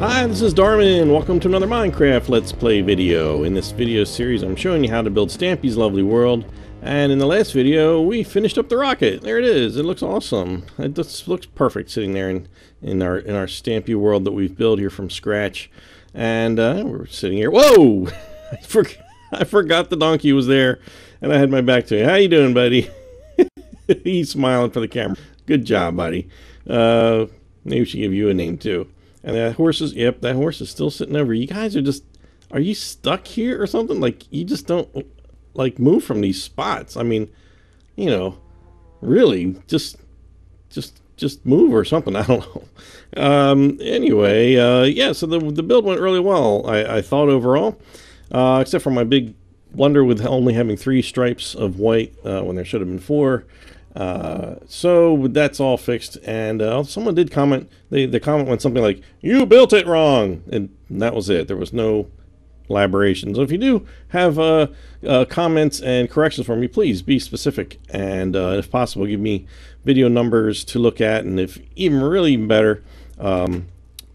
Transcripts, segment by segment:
Hi, this is Darman. Welcome to another Minecraft Let's Play video. In this video series, I'm showing you how to build Stampy's lovely world. And in the last video, we finished up the rocket. There it is. It looks awesome. It just looks perfect sitting there in, in our in our Stampy world that we've built here from scratch. And uh, we're sitting here. Whoa! I, for, I forgot the donkey was there, and I had my back to you. How you doing, buddy? He's smiling for the camera. Good job, buddy. Uh, maybe we should give you a name too. And that horse is, yep, that horse is still sitting over. You guys are just, are you stuck here or something? Like, you just don't, like, move from these spots. I mean, you know, really, just, just, just move or something. I don't know. Um, anyway, uh, yeah, so the, the build went really well, I, I thought overall, uh, except for my big blunder with only having three stripes of white uh, when there should have been four. Uh, so that's all fixed. And uh, someone did comment. They, the comment went something like, "You built it wrong," and that was it. There was no elaboration. So if you do have uh, uh comments and corrections for me, please be specific. And uh, if possible, give me video numbers to look at, and if even really better, um,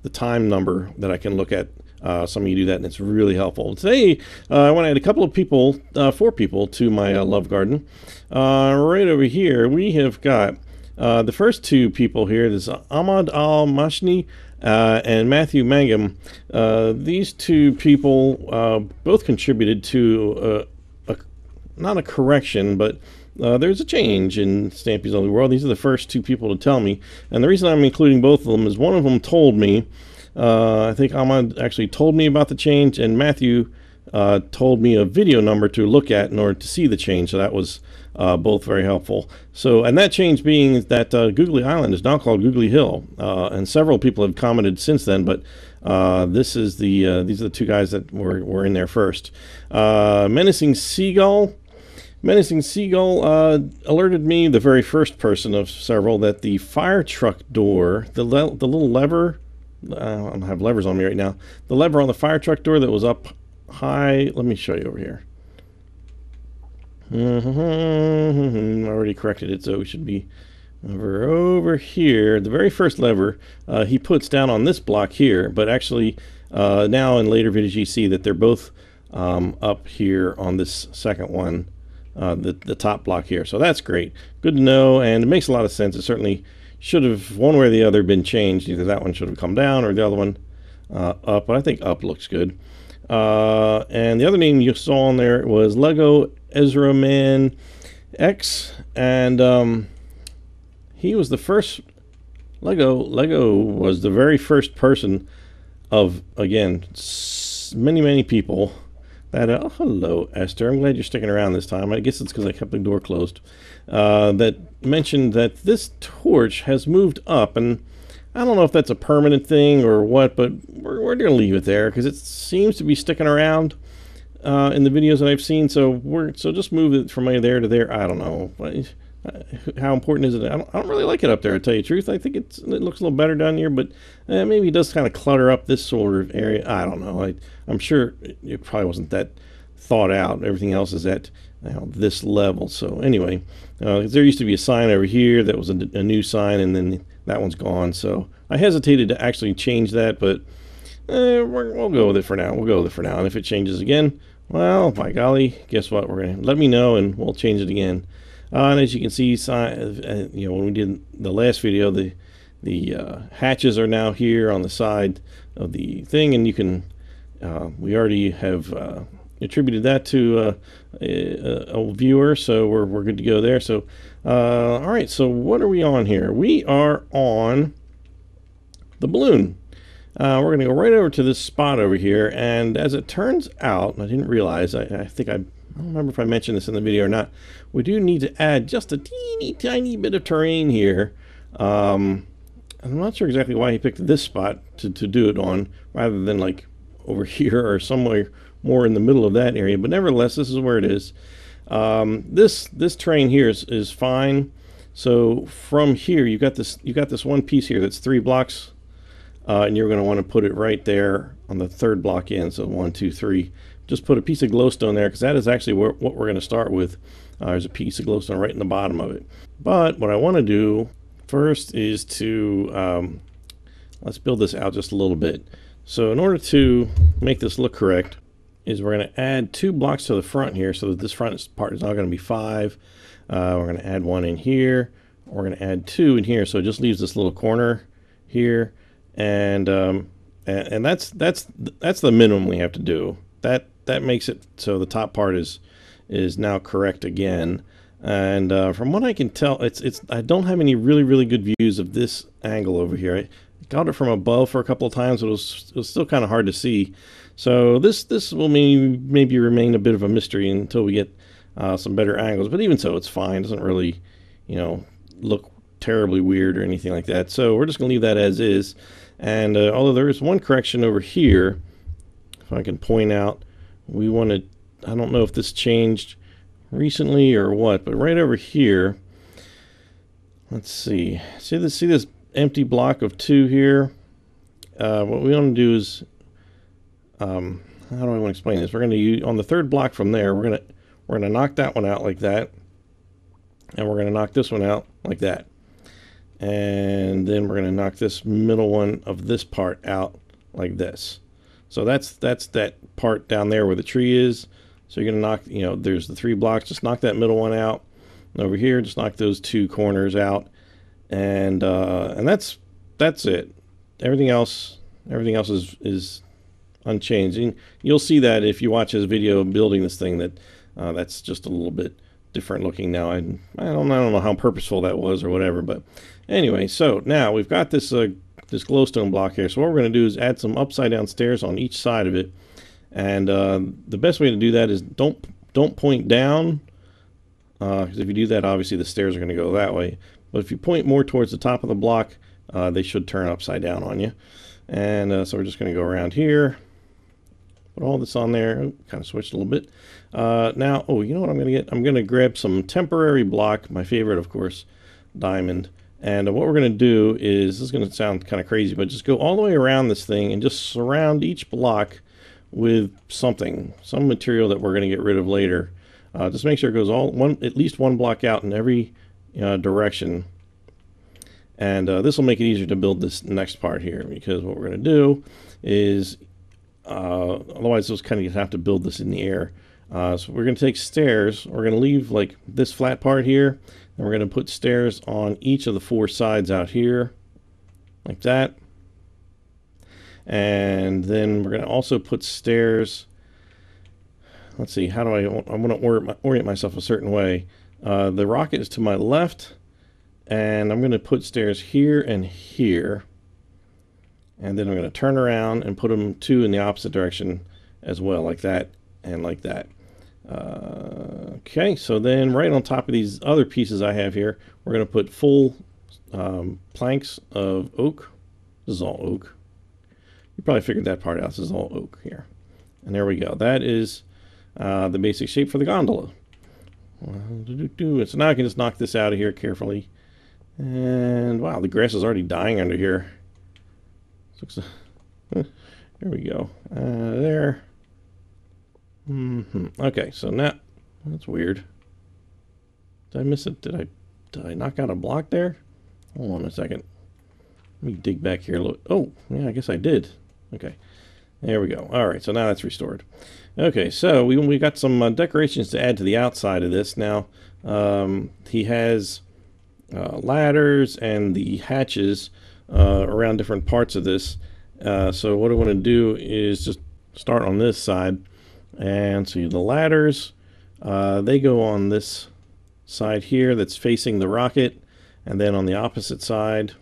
the time number that I can look at uh, some of you do that, and it's really helpful. Today, uh, I want to add a couple of people, uh, four people, to my uh, love garden. Uh, right over here, we have got uh, the first two people here. This is Ahmad Al Mashni and Matthew Mangum. these two people both contributed to a, not a correction, but uh, there's a change in Stampy's Lovely World. These are the first two people to tell me. And the reason I'm including both of them is one of them told me uh, I think Ahmad actually told me about the change, and Matthew uh, told me a video number to look at in order to see the change. So that was uh, both very helpful. So, and that change being that uh, Googly Island is now called Googly Hill, uh, and several people have commented since then. But uh, this is the uh, these are the two guys that were were in there first. Menacing Seagull. Menacing Seagull alerted me, the very first person of several, that the fire truck door, the, le- the little lever I don't have levers on me right now. The lever on the fire truck door that was up high. Let me show you over here. I already corrected it, so it should be over over here. The very first lever uh, he puts down on this block here, but actually uh, now in later videos you see that they're both um, up here on this second one, uh, the, the top block here. So that's great. Good to know, and it makes a lot of sense. It certainly should have one way or the other been changed. Either that one should have come down or the other one uh, up. But I think up looks good. Uh, and the other name you saw on there was Lego Ezra Man X, and um, he was the first. Lego Lego was the very first person of again many many people that uh, hello Esther. I'm glad you're sticking around this time. I guess it's because I kept the door closed uh, that mentioned that this torch has moved up, and I don't know if that's a permanent thing or what, but we're, we're going to leave it there because it seems to be sticking around uh, in the videos that I've seen. So we're so just move it from there to there. I don't know. How important is it? I don't, I don't really like it up there, to tell you the truth. I think it looks a little better down here, but uh, maybe it does kind of clutter up this sort of area. I don't know. I, I'm sure it probably wasn't that thought out. Everything else is at you know, this level. So anyway, uh, there used to be a sign over here that was a, a, new sign, and then that one's gone. So I hesitated to actually change that, but eh, we'll go with it for now. We'll go with it for now. And if it changes again, well, by golly, guess what? We're gonna let me know, and we'll change it again. Uh, and as you can see, uh, you know, when we did the last video, the the uh, hatches are now here on the side of the thing, and you can. Uh, we already have uh, attributed that to uh, a, a, viewer, so we're, we're good to go there. So, all right, so what are we on here? We are on the balloon. Uh, we're going to go right over to this spot over here, and as it turns out, I didn't realize, I, I think I, I don't remember if I mentioned this in the video or not, we do need to add just a teeny tiny bit of terrain here. Um, I'm not sure exactly why he picked this spot to, to do it on, rather than like over here or somewhere more in the middle of that area. But nevertheless, this is where it is. Um, this this terrain here is, is fine. So from here, you've got this you've got this one piece here that's three blocks, uh, and you're going to want to put it right there on the third block in. So one, two, three. Just put a piece of glowstone there because that is actually where, what we're going to start with. Uh, there's a piece of glowstone right in the bottom of it. But what I want to do first is to um, let's build this out just a little bit. So in order to make this look correct, is we're going to add two blocks to the front here so that this front part is now going to be five. Uh, we're going to add one in here. We're going to add two in here, so it just leaves this little corner here, and um, and, and that's that's that's the minimum we have to do. That that makes it so the top part is is now correct again. And uh, from what I can tell, it's it's I don't have any really really good views of this angle over here. I got it from above for a couple of times, but it was, it was still kind of hard to see. So this this will maybe maybe remain a bit of a mystery until we get uh, some better angles. But even so, it's fine. It doesn't really, you know, look terribly weird or anything like that. So we're just gonna leave that as is. And uh, although there is one correction over here, if I can point out, we want to. I don't know if this changed recently or what, but right over here, let's see. See this? See this empty block of two here? Uh, what we want to do is, um, how do I want to explain this? We're going to use on the third block from there. We're going to we're going to knock that one out like that, and we're going to knock this one out like that, and then we're going to knock this middle one of this part out like this. So that's that's that part down there where the tree is. So you're going to knock, you know, there's the three blocks. Just knock that middle one out. And over here, just knock those two corners out, and uh, and that's that's it. Everything else, everything else is is unchanged. And you'll see that if you watch his video building this thing that uh, that's just a little bit different looking now. I, I don't I don't know how purposeful that was or whatever, but anyway. So now we've got this uh, this glowstone block here. So what we're going to do is add some upside down stairs on each side of it and uh, the best way to do that is don't don't point down, because uh, if you do that, obviously the stairs are going to go that way. But if you point more towards the top of the block, uh, they should turn upside down on you. And uh, so we're just going to go around here, put all this on there. Kind of switched a little bit. Uh, now, oh, you know what I'm going to get? I'm going to grab some temporary block, my favorite, of course, diamond. And what we're going to do is, this is going to sound kind of crazy, but just go all the way around this thing and just surround each block with something, some material that we're going to get rid of later. Uh, just make sure it goes all one, at least one block out in every uh, direction. And uh, this will make it easier to build this next part here because what we're going to do is, uh, otherwise those kind of have to build this in the air. Uh, so we're going to take stairs. We're going to leave like this flat part here. And we're going to put stairs on each of the four sides out here like that. And then we're going to also put stairs let's see how do I I want to orient myself a certain way. Uh, the rocket is to my left and I'm going to put stairs here and here. And then I'm going to turn around and put them two in the opposite direction as well like that and like that uh, okay so then right on top of these other pieces I have here we're going to put full um, planks of oak this is all oak you probably figured that part out. This is all oak here. And there we go. That is uh, the basic shape for the gondola. So now I can just knock this out of here carefully. And wow, the grass is already dying under here. Looks, there we go. Uh, there. Mm -hmm. Okay, so now that's weird. Did I miss it? Did I did I knock out a block there? Hold on a second. Let me dig back here a little. Oh, yeah, I guess I did. Okay, there we go. All right, so now that's restored. Okay, so we, we got some uh, decorations to add to the outside of this. Now, um, he has uh, ladders and the hatches uh, around different parts of this. Uh, so what I want to do is just start on this side. And see the ladders, uh, they go on this side here that's facing the rocket. And then on the opposite side,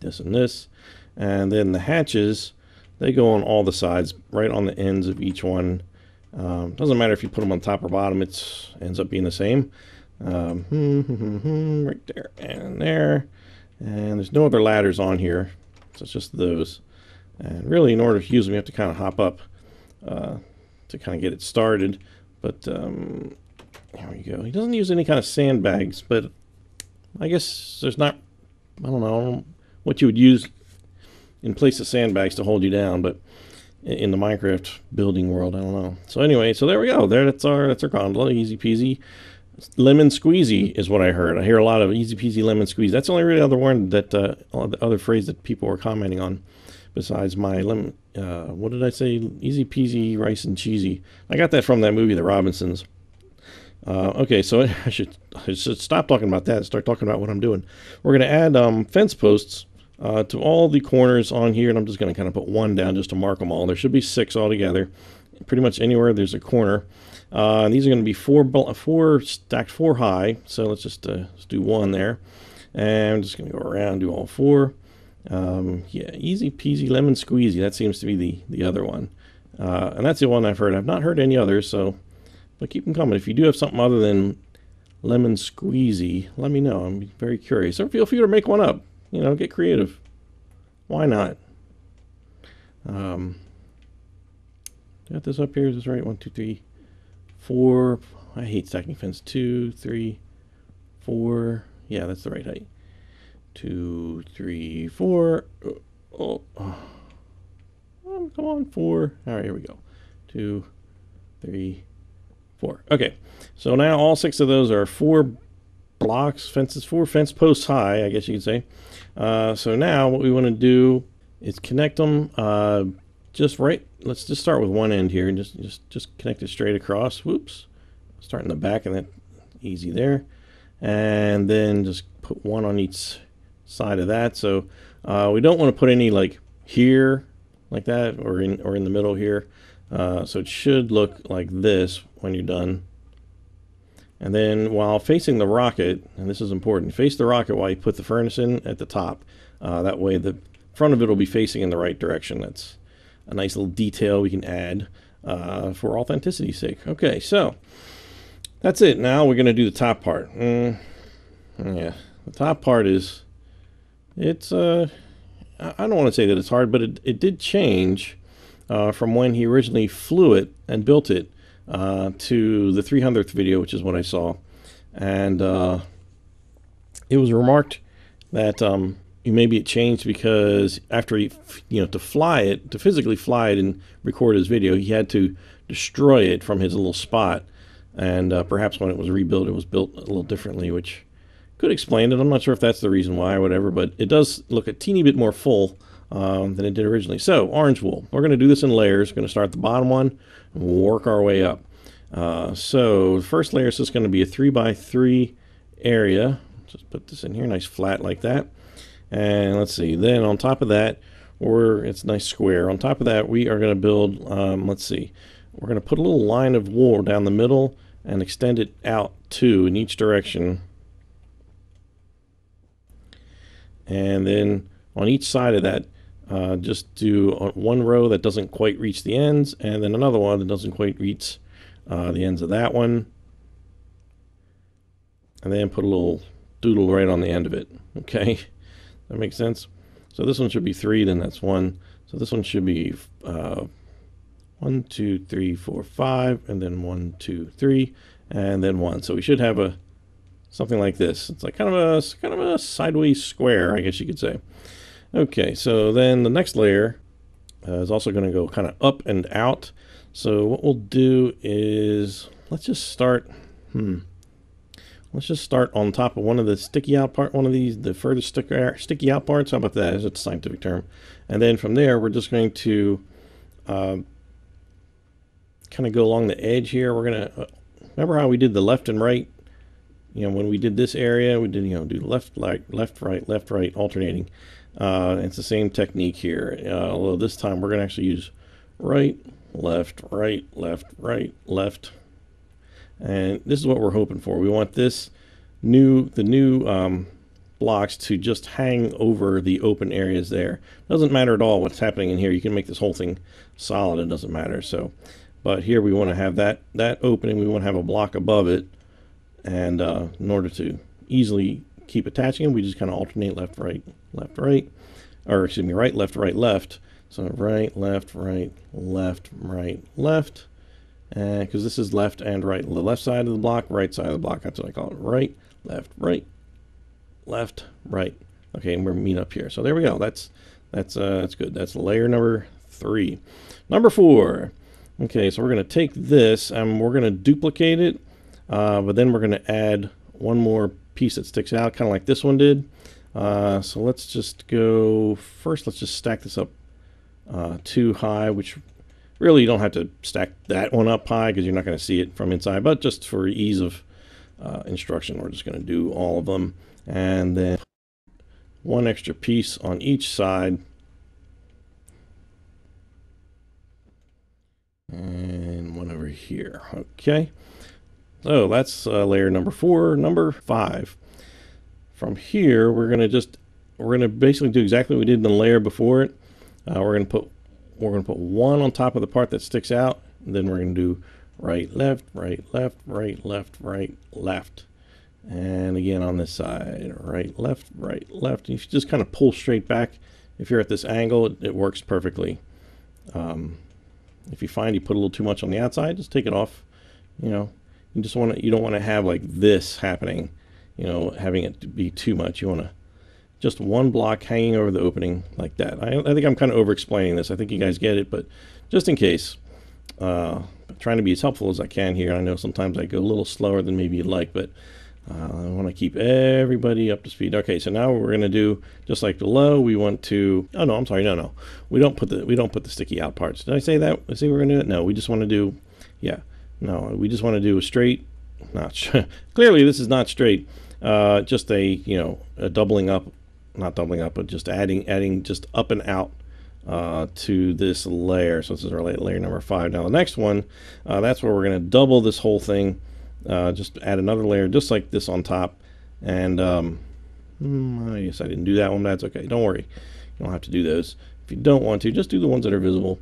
this and this. And then the hatches, they go on all the sides, right on the ends of each one. Um, doesn't matter if you put them on top or bottom, it ends up being the same. Um, right there and there. And there's no other ladders on here, so it's just those. And really, in order to use them, you have to kind of hop up uh, to kind of get it started. But um, there we go. He doesn't use any kind of sandbags, but I guess there's not, I don't know, what you would use in place of sandbags to hold you down, but in the Minecraft building world, I don't know. So anyway, so there we go. There, that's our that's our gondola, easy peasy. Lemon squeezy is what I heard. I hear a lot of easy peasy lemon squeezy. That's the only really other one that uh, the other phrase that people were commenting on. besides my lemon. Uh, what did I say? Easy peasy rice and cheesy. I got that from that movie, The Robinsons. Uh, okay, so I should I should stop talking about that and start talking about what I'm doing. We're going to add um, fence posts uh, to all the corners on here, and I'm just going to kind of put one down just to mark them all. There should be six altogether. Pretty much anywhere there's a corner. Uh, and these are going to be four four stacked four high. So let's just uh, let's do one there, and I'm just going to go around do all four. Um, yeah, easy peasy lemon squeezy. That seems to be the the other one, uh, and that's the one I've heard. I've not heard any others, so but keep them coming. If you do have something other than lemon squeezy, let me know. I'm very curious. Or feel free to make one up. You know, get creative. Why not? Um, got this up here. Is this right? One, two, three, four. I hate stacking fence. Two, three, four. Yeah, that's the right height. Two, three, four. Oh, oh. oh come on, four. All right, here we go. Two, three, Four. Okay. So now all six of those are four blocks, fences, four fence posts high, I guess you could say. Uh, so now what we want to do is connect them uh, just right. Let's just start with one end here and just, just, just connect it straight across. Whoops. Start in the back and then easy there. And then just put one on each side of that. So uh, we don't want to put any like here like that or in, or in the middle here. Uh, so it should look like this when you're done. And then while facing the rocket, and this is important, face the rocket while you put the furnace in at the top. Uh, that way the front of it will be facing in the right direction. That's a nice little detail we can add uh, for authenticity's sake. Okay, so that's it. Now we're going to do the top part. Mm, yeah, the top part is, it's, uh, I don't want to say that it's hard, but it, it did change uh, from when he originally flew it and built it uh, to the 300th video, which is what I saw. And uh, it was remarked that um, maybe it changed because after he, you know, to fly it, to physically fly it and record his video, he had to destroy it from his little spot. And uh, perhaps when it was rebuilt, it was built a little differently, which could explain it. I'm not sure if that's the reason why or whatever, but it does look a teeny bit more full um, than it did originally. So orange wool, we're going to do this in layers. We're going to start the bottom one and work our way up. Uh, so the first layer is just going to be a three by three area. Just put this in here, nice flat like that. And let's see, then on top of that, or it's nice square. On top of that, we are going to build, um, let's see, we're going to put a little line of wool down the middle and extend it out two in each direction. And then on each side of that, uh, just do one row that doesn't quite reach the ends and then another one that doesn't quite reach uh, the ends of that one. And then put a little doodle right on the end of it okay? That makes sense? So this one should be three then that's one. So this one should be uh, one two three four five and then one two three and then one. So we should have a something like this it's like kind of a kind of a sideways square I guess you could say Okay, so then the next layer uh, is also going to go kind of up and out. So what we'll do is, let's just start, hmm, let's just start on top of one of the sticky out part, one of these, the furthest stick, sticky out parts. How about that? Is a scientific term. And then from there, we're just going to uh, kind of go along the edge here. We're going to, uh, remember how we did the left and right? You know, when we did this area, we did, you know, do left, right, left, right, left, right, alternating. Uh, it's the same technique here, uh, although this time we're going to actually use right, left, right, left, right, left. And this is what we're hoping for. We want this new, the new um, blocks to just hang over the open areas there. Doesn't matter at all what's happening in here. You can make this whole thing solid. It doesn't matter. So, but here we want to have that that opening. We want to have a block above it, and uh, in order to easily keep attaching them, we just kind of alternate left, right, left, right, or excuse me, right, left, right, left. So right, left, right, left, right, left. Because this is left and right. The left side of the block, right side of the block. That's what I call it. Right, left, right, left, right. Okay, and we're meet up here. So there we go. That's that's uh, that's good. That's layer number three. Number four. Okay, so we're going to take this and we're going to duplicate it, uh, but then we're going to add one more piece that sticks out, kind of like this one did. Uh, so let's just go, first let's just stack this up uh, too high, which really you don't have to stack that one up high because you're not going to see it from inside. But just for ease of uh, instruction, we're just going to do all of them. And then one extra piece on each side. And one over here. Okay. So that's uh, layer number four. Number five. From here, we're going to just, we're going to basically do exactly what we did in the layer before it. Uh, we're going to put, we're going to put one on top of the part that sticks out. then we're going to do right, left, right, left, right, left, right, left. And again on this side, right, left, right, left. You just kind of pull straight back. If you're at this angle, it, it works perfectly. Um, if you find you put a little too much on the outside, just take it off. You know, you just want to, you don't want to have like this happening, you know, having it be too much. You want to just one block hanging over the opening like that. I, I think I'm kind of over explaining this. I think you guys get it, but just in case, uh, trying to be as helpful as I can here. I know sometimes I go a little slower than maybe you'd like, but uh, I want to keep everybody up to speed. Okay, so now we're going to do, just like below, we want to. Oh no, I'm sorry. No, no, we don't put the we don't put the sticky out parts. Did I say that? I say we're going to do it. No, we just want to do. Yeah, no, we just want to do a straight. Not clearly this is not straight. Uh, just a you know a doubling up, not doubling up, but just adding adding just up and out uh, to this layer. So this is our layer number five. Now the next one, uh, that's where we're going to double this whole thing uh, just add another layer just like this on top and um, hmm, I guess I didn't do that one that's okay don't worry you don't have to do those if you don't want to just do the ones that are visible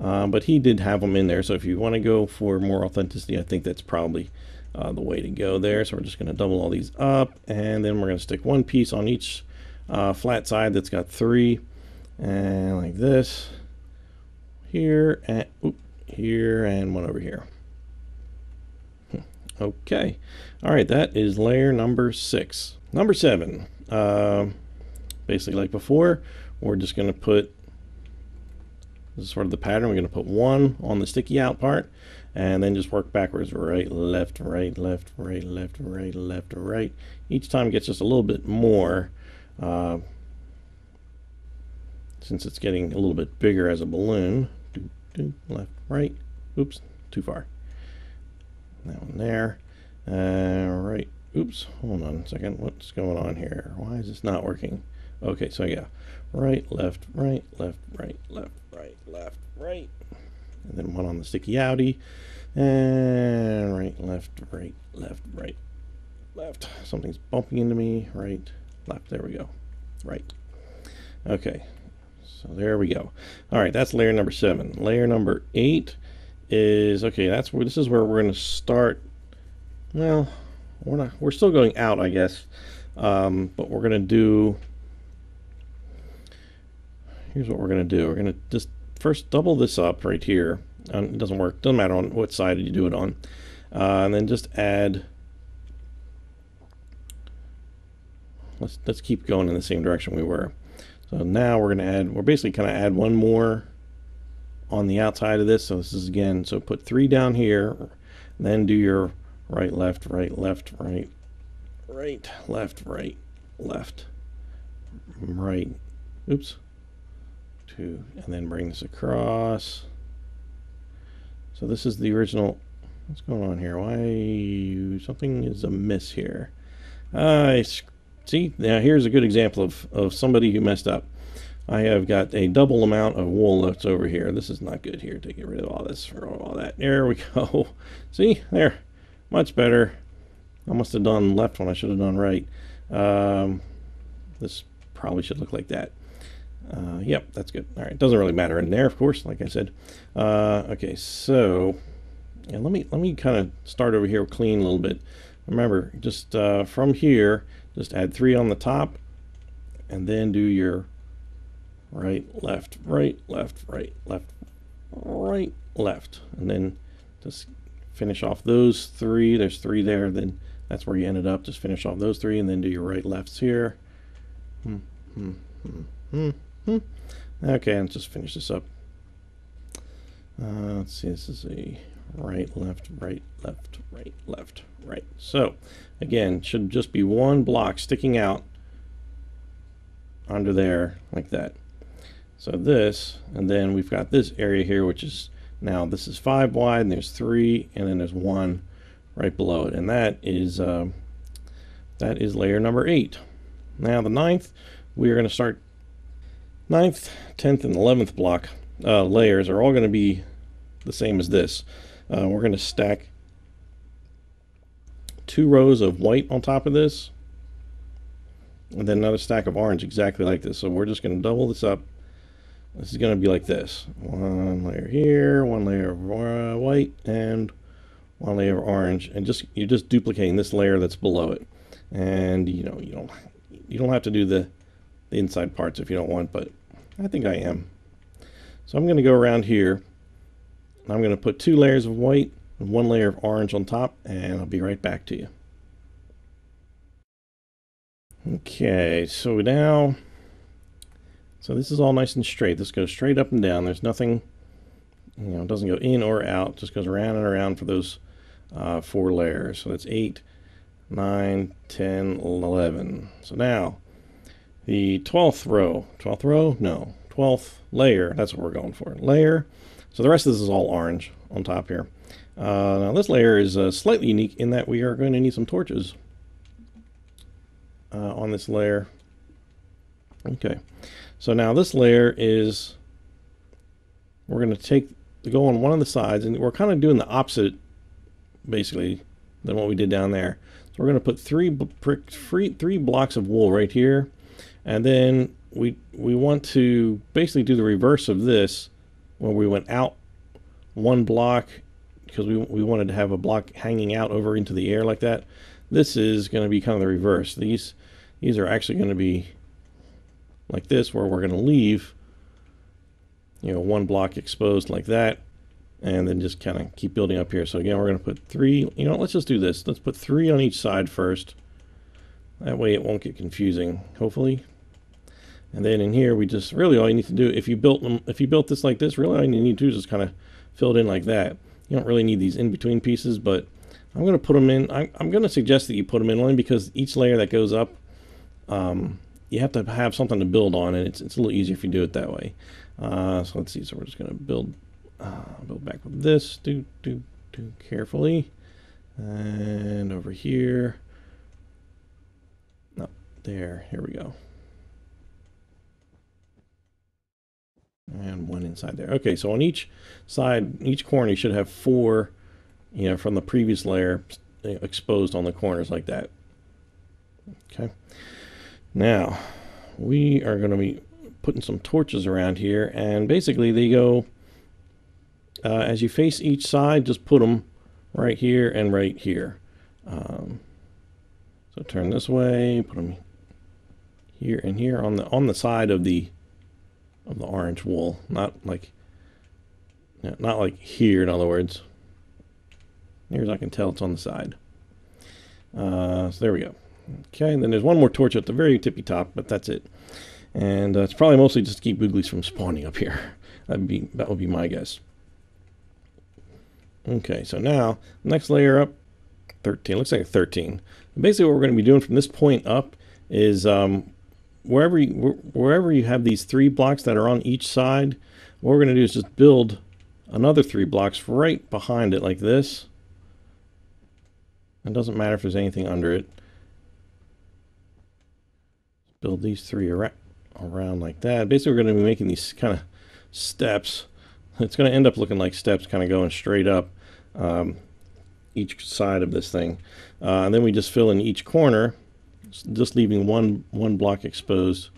uh, but he did have them in there so if you want to go for more authenticity I think that's probably uh, the way to go there so we're just going to double all these up and then we're going to stick one piece on each uh, flat side that's got three and like this here and oop, here and one over here Okay. All right, that is layer number six. Number seven. Uh, basically like before, we're just going to put, this is sort of the pattern, we're going to put one on the sticky out part, and then just work backwards, right, left, right, left, right, left, right, left, right. Each time gets just a little bit more, uh, since it's getting a little bit bigger as a balloon. Do, do, left, right, oops, too far that one there. Uh, right. Oops. Hold on a second. What's going on here? Why is this not working? Okay, so yeah. Right, left, right, left, right, left, right, left, right. And then one on the sticky outie. And right, left, right, left, right, left. Something's bumping into me. Right, left. There we go. Right. Okay. So there we go. All right, that's layer number seven. Layer number eight is okay. That's where this is where we're going to start. Well, we're not. We're still going out, I guess. Um, but we're going to do. Here's what we're going to do. We're going to just first double this up right here. Um, it doesn't work. Doesn't matter on what side you do it on. Uh, and then just add. Let's let's keep going in the same direction we were. So now we're going to add. We're basically kind of add one more on the outside of this. So this is again, so put three down here, then do your right, left, right, left, right, right, left, right, left, right, oops, two, and then bring this across. So this is the original, what's going on here? Why, something is amiss here. I, see, now here's a good example of, of somebody who messed up. I have got a double amount of wool left over here. This is not good here to get rid of all this or all that. There we go. See, there, much better. I must have done left when I should have done right. Um, this probably should look like that. Uh, yep, that's good. All right, doesn't really matter in there, of course, like I said. Uh, okay, so yeah, let me let me kind of start over here clean a little bit. Remember, just uh, from here, just add three on the top, and then do your right, left, right, left, right, left, right, left. And then just finish off those three. There's three there. Then that's where you ended up. Just finish off those three and then do your right lefts here. Hmm, hmm, hmm, hmm, hmm. Okay, let's just finish this up. Uh, let's see, this is a right, left, right, left, right, left, right. So, again, should just be one block sticking out under there like that. So this, and then we've got this area here, which is now this is five wide, and there's three, and then there's one right below it, and that is um, that is layer number eight. Now the ninth, we are going to start ninth, tenth, and eleventh block uh, layers are all going to be the same as this. Uh, we're going to stack two rows of white on top of this, and then another stack of orange exactly like this. So we're just going to double this up this is going to be like this. One layer here, one layer of uh, white, and one layer of orange. And just you're just duplicating this layer that's below it. And you know, you don't you don't have to do the, the inside parts if you don't want, but I think I am. So I'm going to go around here. I'm going to put two layers of white and one layer of orange on top, and I'll be right back to you. Okay, so now so this is all nice and straight. This goes straight up and down. There's nothing, you know, it doesn't go in or out. just goes around and around for those uh, four layers. So that's 8, 9, 10, 11. So now, the 12th row. 12th row? No. 12th layer. That's what we're going for. Layer. So the rest of this is all orange on top here. Uh, now this layer is uh, slightly unique in that we are going to need some torches uh, on this layer. Okay. So now this layer is, we're going to take, go on one of the sides, and we're kind of doing the opposite, basically, than what we did down there. So we're going to put three, three, three blocks of wool right here, and then we, we want to basically do the reverse of this, where we went out one block, because we, we wanted to have a block hanging out over into the air like that. This is going to be kind of the reverse. These, these are actually going to be like this where we're going to leave you know one block exposed like that and then just kind of keep building up here so again we're going to put three you know let's just do this let's put three on each side first that way it won't get confusing hopefully and then in here we just really all you need to do if you built them if you built this like this really all you need to do is just kind of fill it in like that you don't really need these in between pieces but I'm going to put them in I'm, I'm going to suggest that you put them in only because each layer that goes up um, you have to have something to build on, and it's, it's a little easier if you do it that way. Uh, so let's see. So we're just going to build uh, build back with this. Do do do carefully, and over here. No, there. Here we go. And one inside there. Okay, so on each side, each corner, you should have four, you know, from the previous layer exposed on the corners like that. Okay. Now, we are going to be putting some torches around here, and basically they go, uh, as you face each side, just put them right here and right here. Um, so turn this way, put them here and here on the on the side of the of the orange wool, not like not like here. In other words, here's I can tell it's on the side. Uh, so there we go. Okay, and then there's one more torch at the very tippy top, but that's it. And uh, it's probably mostly just to keep googlies from spawning up here. That'd be, that would be my guess. Okay, so now, next layer up, 13. Looks like 13. Basically, what we're going to be doing from this point up is um, wherever you, wherever you have these three blocks that are on each side, what we're going to do is just build another three blocks right behind it like this. It doesn't matter if there's anything under it build these three around like that. Basically, we're going to be making these kind of steps. It's going to end up looking like steps kind of going straight up um, each side of this thing. Uh, and then we just fill in each corner, just leaving one, one block exposed.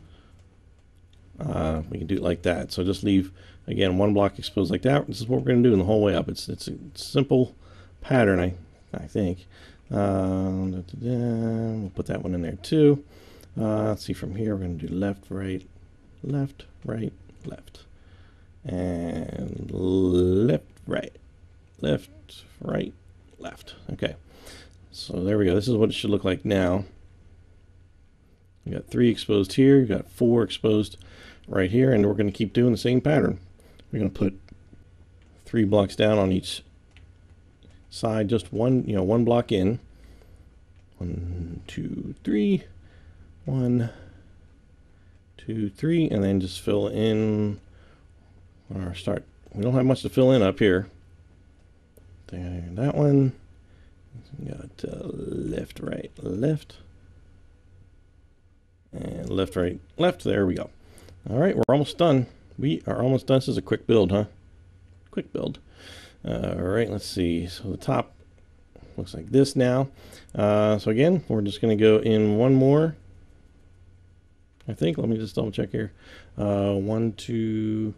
Uh, we can do it like that. So just leave, again, one block exposed like that. This is what we're going to do in the whole way up. It's, it's a simple pattern, I, I think. Uh, da -da -da. We'll put that one in there too. Uh, let's see from here, we're going to do left, right, left, right, left. And left, right, left, right, left. Okay. So there we go. This is what it should look like now. You got three exposed here. You got four exposed right here. And we're going to keep doing the same pattern. We're going to put three blocks down on each side. Just one, you know, one block in. One, two, three one, two, three, and then just fill in or start. We don't have much to fill in up here. There, that one. Got uh, left, right, left. And left, right, left. There we go. All right, we're almost done. We are almost done. This is a quick build, huh? Quick build. All right, let's see. So the top looks like this now. Uh, so again, we're just going to go in one more. I think. Let me just double check here. Uh, one, two,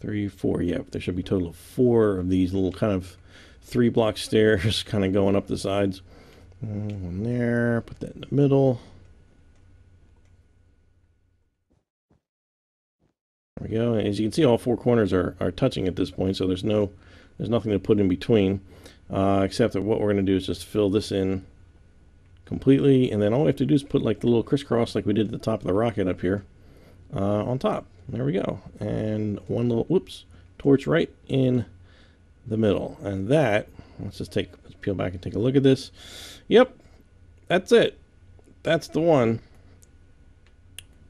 three, four. Yep, there should be total of four of these little kind of three block stairs kind of going up the sides. One there, put that in the middle. We go. As you can see, all four corners are, are touching at this point, so there's no there's nothing to put in between, uh, except that what we're going to do is just fill this in completely, and then all we have to do is put like the little crisscross like we did at the top of the rocket up here uh, on top. There we go. And one little, whoops, torch right in the middle. And that, let's just take, let's peel back and take a look at this. Yep, that's it. That's the one.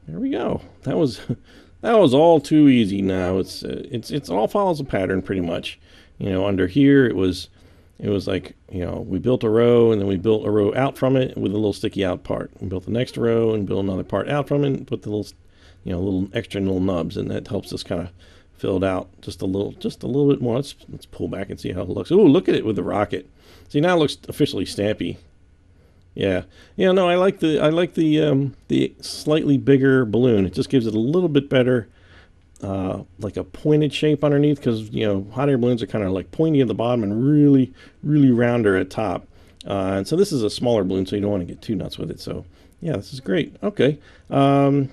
There we go. That was, that was all too easy now. It's, uh, it's, it's all follows a pattern pretty much. You know, under here it was, it was like, you know, we built a row and then we built a row out from it with a little sticky out part. We built the next row and built another part out from it and put the little, you know, little extra little nubs and that helps us kind of fill it out just a little, just a little bit more. Let's, let's pull back and see how it looks. Oh, look at it with the rocket. See, now it looks officially stampy. Yeah. Yeah, no, I like the, I like the, um, the slightly bigger balloon. It just gives it a little bit better, uh, like a pointed shape underneath because, you know, hot air balloons are kind of like pointy at the bottom and really, really rounder at top. Uh, and so this is a smaller balloon, so you don't want to get too nuts with it. So, yeah, this is great. Okay. Um,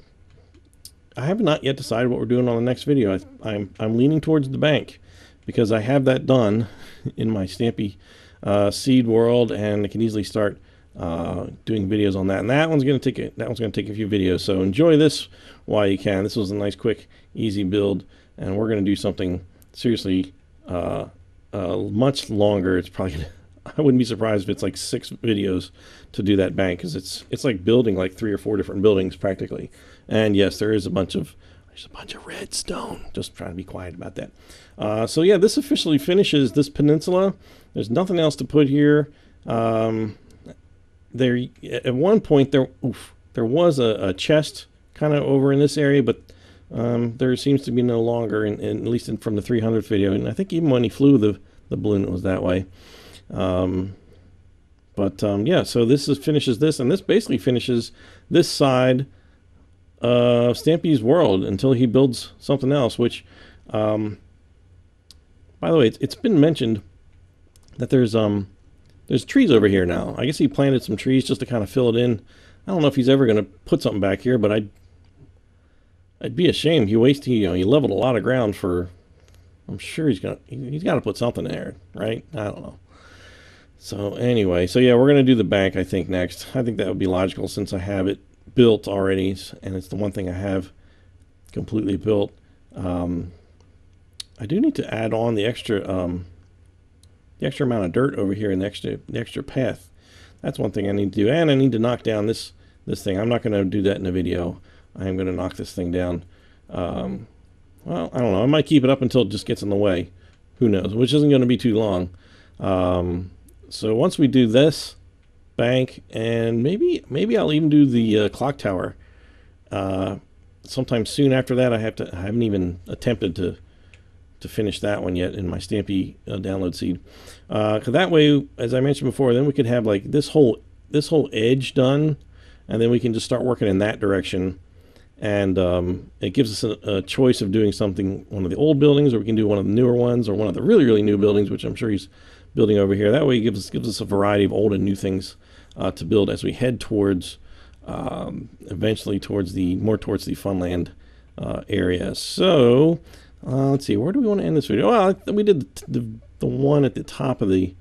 I have not yet decided what we're doing on the next video. I, I'm, I'm leaning towards the bank because I have that done in my Stampy uh, seed world, and I can easily start uh, doing videos on that. And that one's going to take a, that one's going to take a few videos. So enjoy this while you can. This was a nice, quick, easy build, and we're going to do something seriously uh, uh, much longer. It's probably gonna, I wouldn't be surprised if it's like six videos to do that bank because it's it's like building like three or four different buildings practically. And yes, there is a bunch of there's a bunch of redstone. Just trying to be quiet about that. Uh, so yeah, this officially finishes this peninsula. There's nothing else to put here. Um, there at one point there oof, there was a, a chest kind of over in this area, but um, there seems to be no longer, in, in, at least in, from the 300th video. And I think even when he flew the the balloon, it was that way. Um, but um, yeah, so this is, finishes this, and this basically finishes this side of Stampy's world until he builds something else. Which, um, by the way, it's, it's been mentioned that there's um there's trees over here now. I guess he planted some trees just to kind of fill it in. I don't know if he's ever going to put something back here, but I'd I'd be ashamed. He wasted, you know, he leveled a lot of ground for. I'm sure he's gonna he's got to put something there, right? I don't know. So anyway, so yeah, we're gonna do the bank. I think next. I think that would be logical since I have it built already, and it's the one thing I have completely built. Um, I do need to add on the extra um, the extra amount of dirt over here and the extra the extra path. That's one thing I need to do, and I need to knock down this this thing. I'm not going to do that in a video. I am going to knock this thing down. Um, well, I don't know. I might keep it up until it just gets in the way. Who knows? Which isn't going to be too long. Um, so once we do this bank, and maybe maybe I'll even do the uh, clock tower. Uh, sometime soon after that, I have to. I haven't even attempted to to finish that one yet in my Stampy uh, download seed. Uh, that way, as I mentioned before, then we could have like this whole this whole edge done, and then we can just start working in that direction. And um, it gives us a, a, choice of doing something one of the old buildings, or we can do one of the newer ones, or one of the really really new buildings, which I'm sure he's building over here. That way, it gives us gives us a variety of old and new things uh, to build as we head towards um, eventually towards the more towards the Funland uh, area. So uh, let's see, where do we want to end this video? Well, we did the, the, the one at the top of the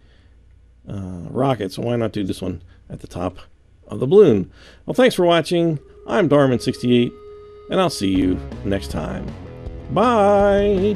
uh, rocket, so why not do this one at the top of the balloon? Well, thanks for watching. I'm Darman68, and I'll see you next time. Bye!